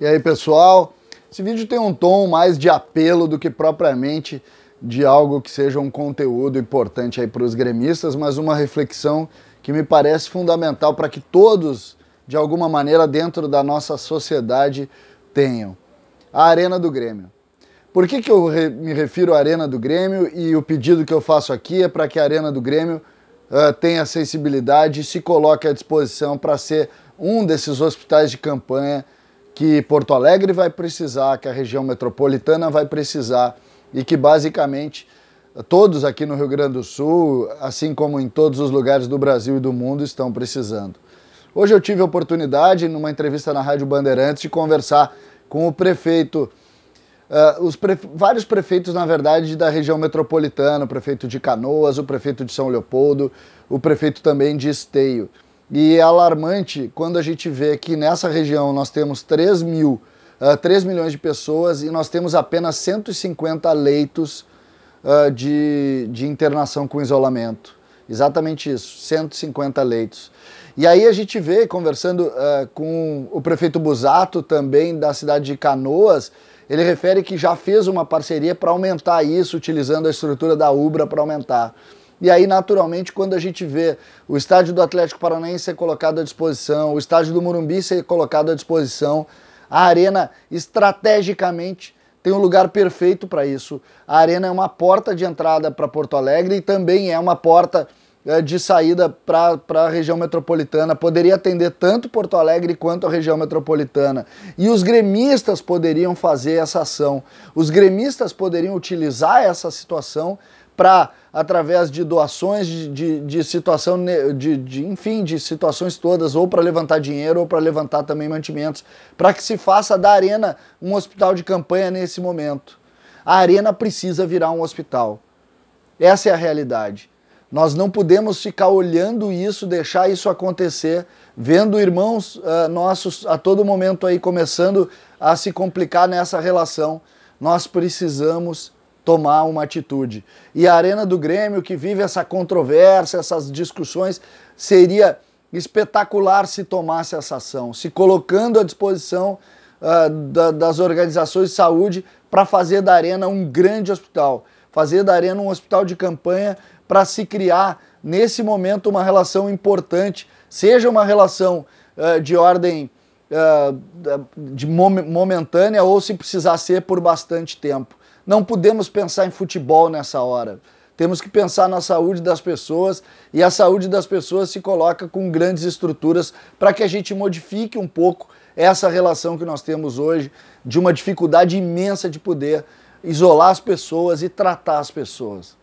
E aí, pessoal? Esse vídeo tem um tom mais de apelo do que propriamente de algo que seja um conteúdo importante aí para os gremistas, mas uma reflexão que me parece fundamental para que todos, de alguma maneira, dentro da nossa sociedade, tenham. A Arena do Grêmio. Por que, que eu re me refiro à Arena do Grêmio e o pedido que eu faço aqui é para que a Arena do Grêmio uh, tenha sensibilidade e se coloque à disposição para ser um desses hospitais de campanha que Porto Alegre vai precisar, que a região metropolitana vai precisar e que basicamente todos aqui no Rio Grande do Sul, assim como em todos os lugares do Brasil e do mundo, estão precisando. Hoje eu tive a oportunidade, numa entrevista na Rádio Bandeirantes, de conversar com o prefeito, uh, os prefe vários prefeitos, na verdade, da região metropolitana, o prefeito de Canoas, o prefeito de São Leopoldo, o prefeito também de Esteio. E é alarmante quando a gente vê que nessa região nós temos 3 mil, uh, 3 milhões de pessoas e nós temos apenas 150 leitos uh, de, de internação com isolamento. Exatamente isso, 150 leitos. E aí a gente vê, conversando uh, com o prefeito Busato, também da cidade de Canoas, ele refere que já fez uma parceria para aumentar isso, utilizando a estrutura da Ubra para aumentar. E aí, naturalmente, quando a gente vê o estádio do Atlético Paranaense ser colocado à disposição, o estádio do Morumbi ser colocado à disposição, a arena estrategicamente tem um lugar perfeito para isso. A arena é uma porta de entrada para Porto Alegre e também é uma porta é, de saída para a região metropolitana. Poderia atender tanto Porto Alegre quanto a região metropolitana. E os gremistas poderiam fazer essa ação. Os gremistas poderiam utilizar essa situação para, através de doações de, de, de situação, de, de, enfim, de situações todas, ou para levantar dinheiro, ou para levantar também mantimentos, para que se faça da Arena um hospital de campanha nesse momento. A Arena precisa virar um hospital. Essa é a realidade. Nós não podemos ficar olhando isso, deixar isso acontecer, vendo irmãos uh, nossos a todo momento aí começando a se complicar nessa relação. Nós precisamos tomar uma atitude. E a Arena do Grêmio, que vive essa controvérsia, essas discussões, seria espetacular se tomasse essa ação, se colocando à disposição uh, da, das organizações de saúde para fazer da Arena um grande hospital, fazer da Arena um hospital de campanha para se criar, nesse momento, uma relação importante, seja uma relação uh, de ordem uh, de momentânea ou se precisar ser por bastante tempo. Não podemos pensar em futebol nessa hora. Temos que pensar na saúde das pessoas e a saúde das pessoas se coloca com grandes estruturas para que a gente modifique um pouco essa relação que nós temos hoje de uma dificuldade imensa de poder isolar as pessoas e tratar as pessoas.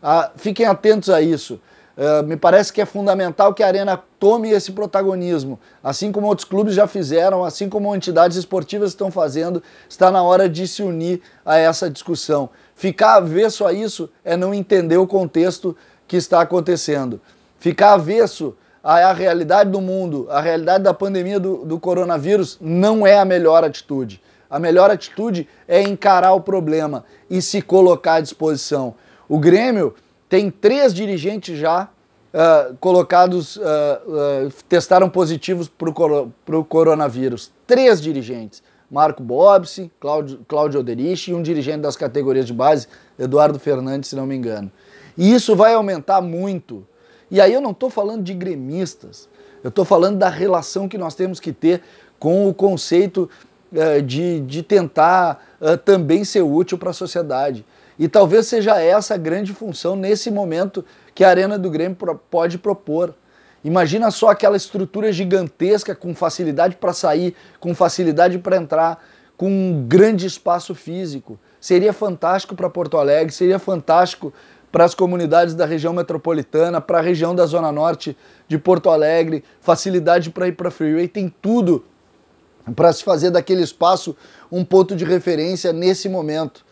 Ah, fiquem atentos a isso. Uh, me parece que é fundamental que a Arena tome esse protagonismo, assim como outros clubes já fizeram, assim como entidades esportivas estão fazendo, está na hora de se unir a essa discussão. Ficar avesso a isso é não entender o contexto que está acontecendo. Ficar avesso à realidade do mundo, à realidade da pandemia do, do coronavírus, não é a melhor atitude. A melhor atitude é encarar o problema e se colocar à disposição. O Grêmio tem três dirigentes já uh, colocados, uh, uh, testaram positivos para o coronavírus. Três dirigentes. Marco Bobsi, Cláudio, Cláudio Oderich e um dirigente das categorias de base, Eduardo Fernandes, se não me engano. E isso vai aumentar muito. E aí eu não estou falando de gremistas, eu estou falando da relação que nós temos que ter com o conceito de, de tentar também ser útil para a sociedade. E talvez seja essa a grande função nesse momento que a Arena do Grêmio pode propor. Imagina só aquela estrutura gigantesca com facilidade para sair, com facilidade para entrar, com um grande espaço físico. Seria fantástico para Porto Alegre, seria fantástico para as comunidades da região metropolitana, para a região da zona norte de Porto Alegre, facilidade para ir para Freeway, tem tudo para se fazer daquele espaço um ponto de referência nesse momento.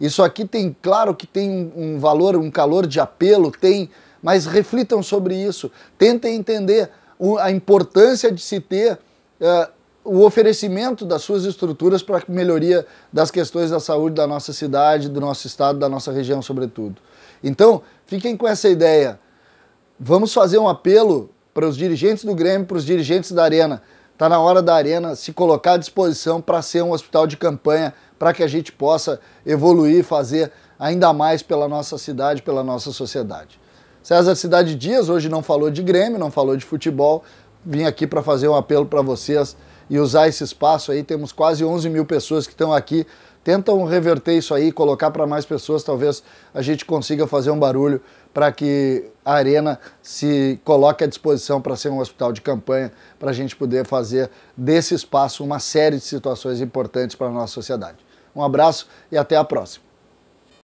Isso aqui tem, claro que tem um valor, um calor de apelo, tem, mas reflitam sobre isso. Tentem entender a importância de se ter uh, o oferecimento das suas estruturas para a melhoria das questões da saúde da nossa cidade, do nosso estado, da nossa região, sobretudo. Então, fiquem com essa ideia. Vamos fazer um apelo para os dirigentes do Grêmio, para os dirigentes da Arena. Está na hora da Arena se colocar à disposição para ser um hospital de campanha, para que a gente possa evoluir, fazer ainda mais pela nossa cidade, pela nossa sociedade. César Cidade Dias hoje não falou de Grêmio, não falou de futebol. Vim aqui para fazer um apelo para vocês e usar esse espaço aí. Temos quase 11 mil pessoas que estão aqui. Tentam reverter isso aí, colocar para mais pessoas. Talvez a gente consiga fazer um barulho para que a Arena se coloque à disposição para ser um hospital de campanha, para a gente poder fazer desse espaço uma série de situações importantes para a nossa sociedade. Um abraço e até a próxima.